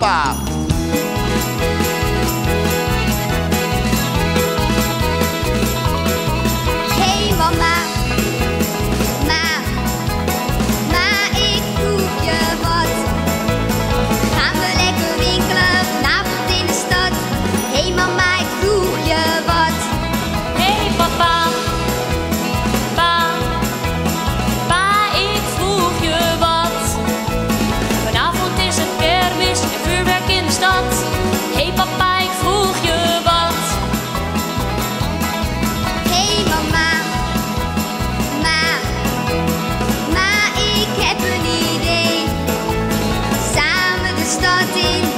Opa! starting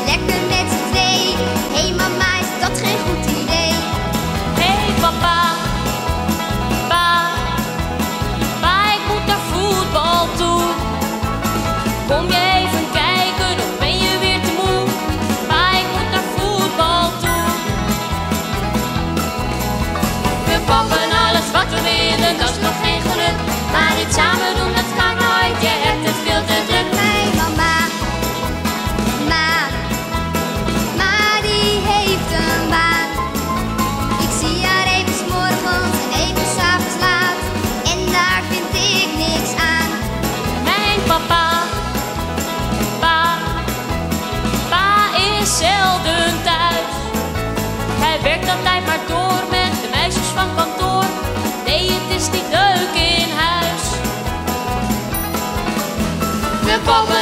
tijd maar door met de meisjes van kantoor. Nee, het is niet leuk in huis. We komen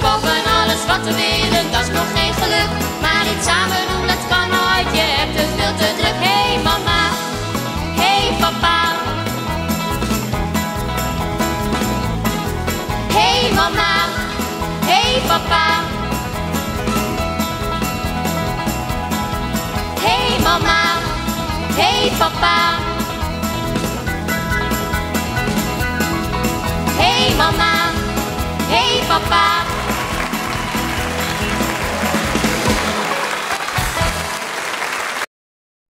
pap en alles wat we willen, dat is nog geen geluk. Maar iets samen doen, dat kan nooit, je hebt het veel te druk. Hé hey mama, hé hey papa. Hé hey mama, hé hey papa. Hé hey mama, hé hey papa.